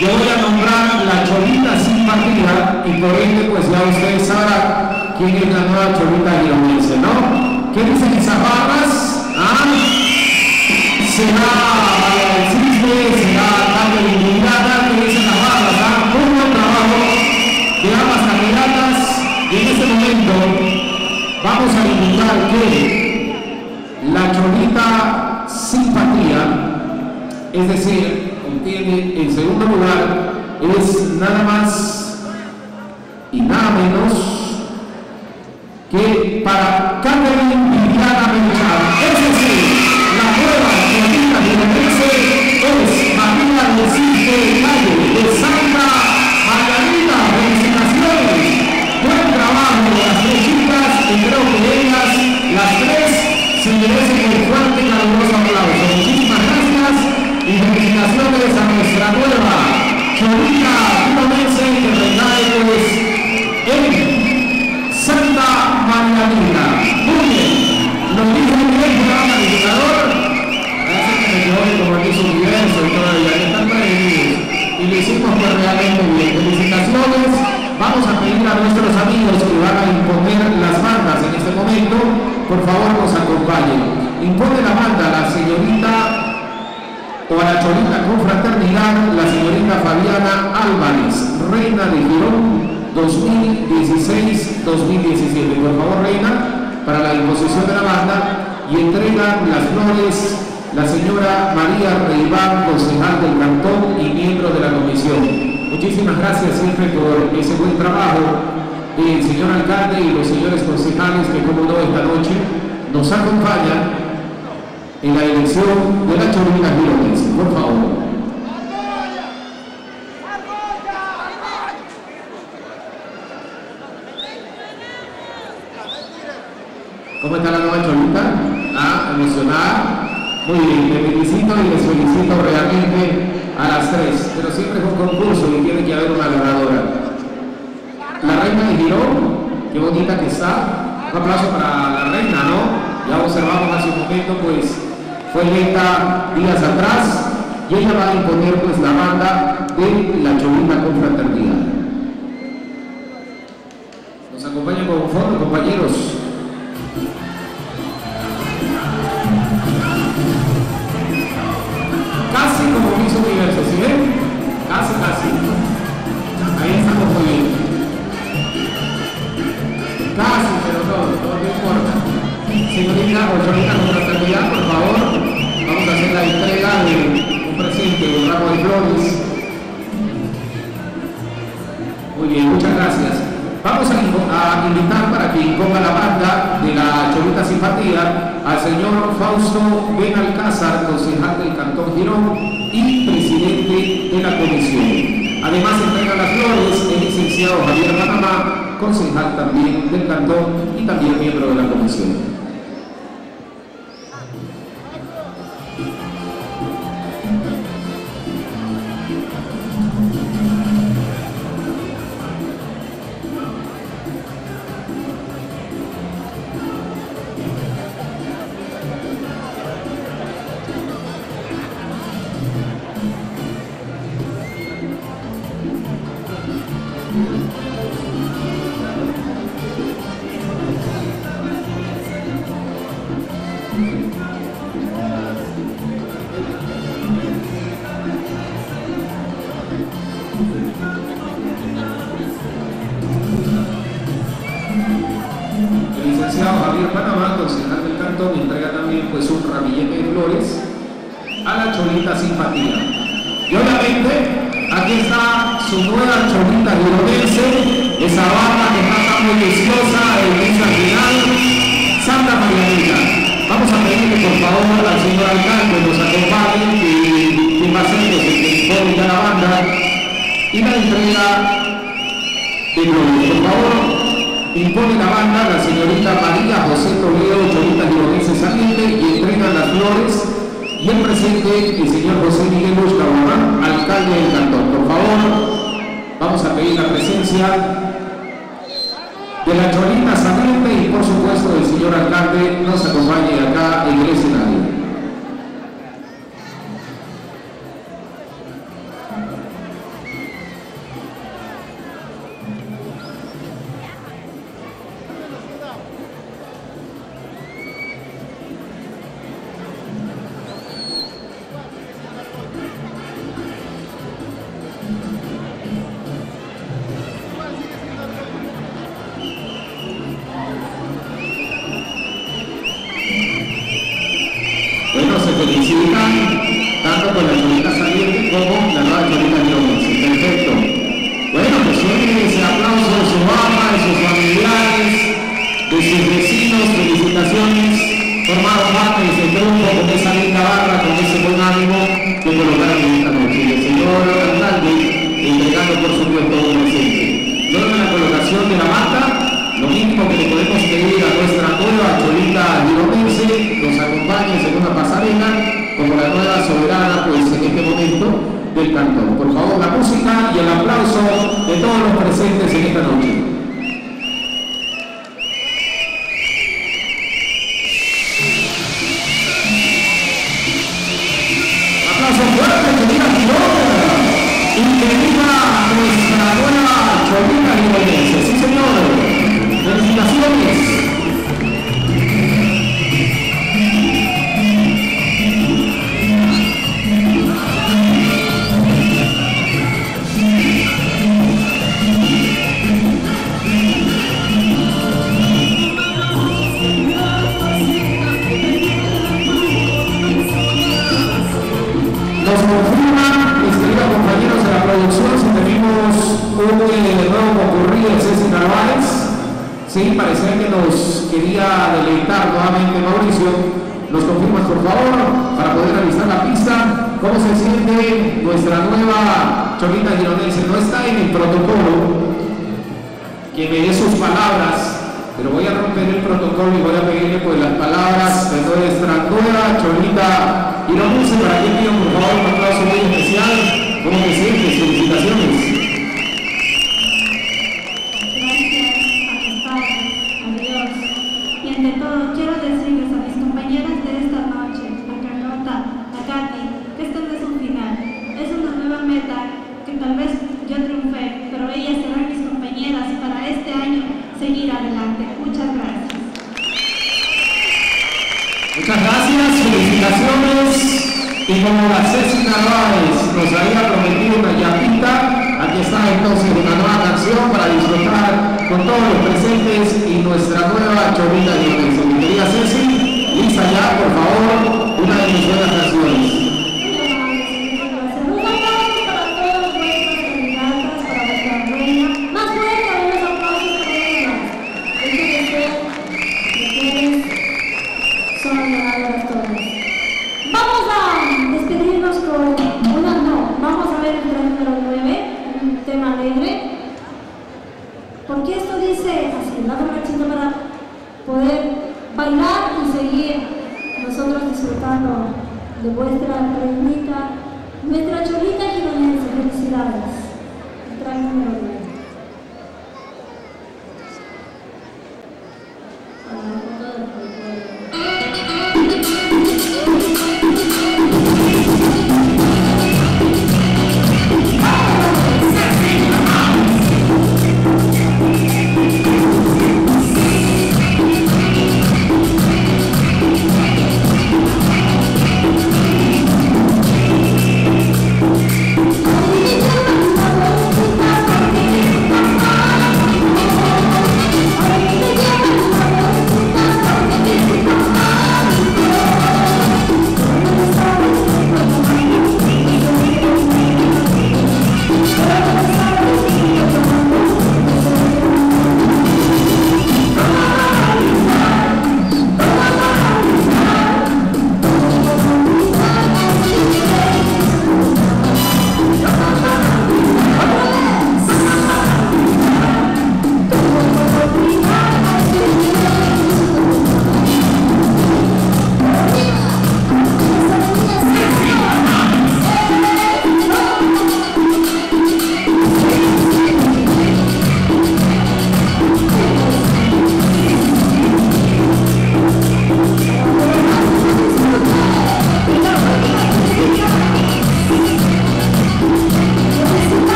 Yo voy a nombrar la cholita sin partida y por ende pues ya ustedes sabrán quién es la nueva cholita gironense, ¿no? ¿Qué dicen esas barras? ¿Ah? Será del Cisne, será Carmen Indignada, ¿qué dicen las barras? ¿Ah? Buen trabajo de ambas candidatas y en este momento vamos a indicar que la cholita simpatía, es decir, obtiene en segundo lugar, es nada más y nada menos que para Catherine por favor nos acompañen. Impone la banda la señorita o a la cholita con fraternidad, la señorita Fabiana Álvarez, reina de Girón, 2016-2017. Por favor, Reina, para la imposición de la banda y entrega las flores la señora María Reiván, concejal del Cantón y miembro de la comisión. Muchísimas gracias siempre por ese buen trabajo el señor alcalde y los señores concejales que como no esta noche nos acompañan en la elección de la Chorita Girones. Por favor. ¿Cómo está la nueva Cholita? ¿Ah? ¿Emocionada? Muy bien, les felicito y les felicito realmente a las tres, pero siempre es un concurso y tiene que haber una ganadora. La reina de Girón, qué bonita que está. Un aplauso para la reina, ¿no? Ya observamos hace un momento, pues fue electa días atrás y ella va a imponer pues la banda de la Cholita Confraternidad. Nos acompaña con fondo, compañeros. Casi como Miss Universo, Vamos a hacer la entrega de un presente, un ramo de flores. Muy bien, muchas gracias. Vamos a, invitar para que imponga la banda de la Cholita Simpatía al señor Fausto Benalcázar, concejal del Cantón Girón y presidente de la comisión. Además entrega las flores el licenciado Javier Panamá, concejal también del Cantón y también miembro de la comisión. El licenciado Javier Panamá, concejal del cantón, entrega también pues un ramillete de flores a la cholita simpatía. Y obviamente, aquí está su nueva cholita gironense, esa barra que está tan deliciosa, el final, Santa María Vamos a pedirle por favor al señor alcalde que nos acompañe y masivos la banda y la entrega de globo. Por favor, impone la banda la señorita María José Toledo, Cholita Libanese Saliente y entrega las flores y el presente, el señor José Miguel Busca alcalde del cantón. Por favor, vamos a pedir la presencia de la Cholita Saliente y por supuesto el señor alcalde nos acompañe acá en el escenario.